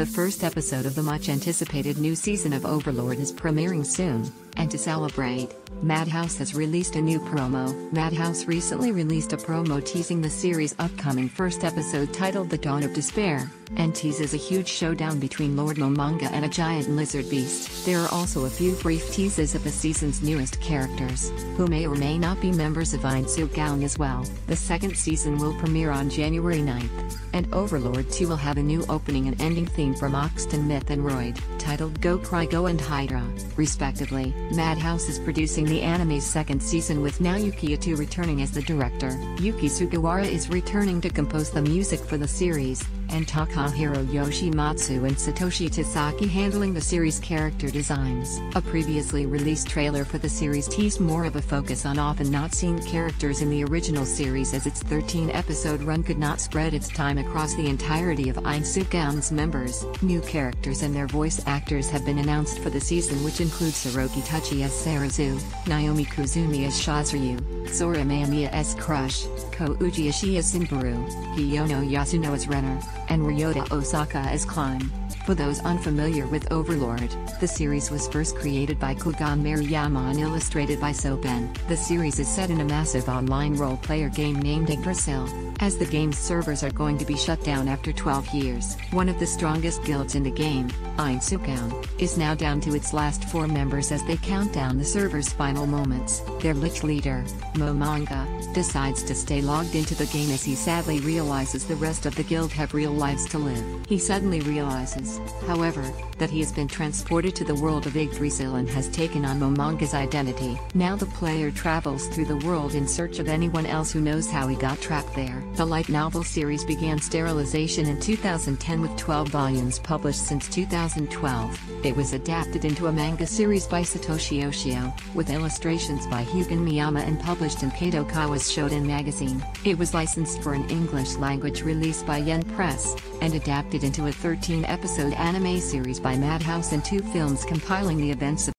The first episode of the much anticipated new season of Overlord is premiering soon, and to celebrate, Madhouse has released a new promo. Madhouse recently released a promo teasing the series' upcoming first episode titled The Dawn of Despair, and teases a huge showdown between Lord Momonga and a giant lizard beast. There are also a few brief teases of the season's newest characters, who may or may not be members of Ainz Ooal Gown as well. The second season will premiere on January 9th, and Overlord 2 will have a new opening and ending theme from Oxton MYTH & ROID, titled Go Cry Go and Hydra, respectively. Madhouse is producing the anime's second season with Naoki Ito returning as the director. Yuki Sugawara is returning to compose the music for the series, and Takahiro Yoshimatsu and Satoshi Tasaki handling the series' character designs. A previously released trailer for the series teased more of a focus on often not seen characters in the original series as its 13-episode run could not spread its time across the entirety of Ainz Ooal Gown's members. New characters and their voice actors have been announced for the season which include Saroki Tachi as Zaryusu, Naomi Kusumi as Shasryu, Sora Amamiya as Crusch, Ko Ujiishi as Zenberu, Kiyono Yasuno as Renner, and Ryota Osaka as Climb. For those unfamiliar with Overlord, the series was first created by Kugane Maruyama and illustrated by so-bin. The series is set in a massive online role-player game named Yggdrasil, as the game's servers are going to be shut down after 12 years. One of the strongest guilds in the game, Ainz Ooal Gown, is now down to its last four members as they count down the server's final moments. Their lich leader, Momonga, decides to stay logged into the game as he sadly realizes the rest of the guild have real lives to live. He suddenly realizes, however, that he has been transported to the world of Yggdrasil and has taken on Momonga's identity. Now the player travels through the world in search of anyone else who knows how he got trapped there. The light novel series began serialization in 2010 with 12 volumes published since 2012. It was adapted into a manga series by Satoshi Oshio, with illustrations by Hugin Miyama and published in Kadokawa's Shonen magazine. It was licensed for an English language release by Yen Press, and adapted into a 13-episode anime series by Madhouse and two films compiling the events of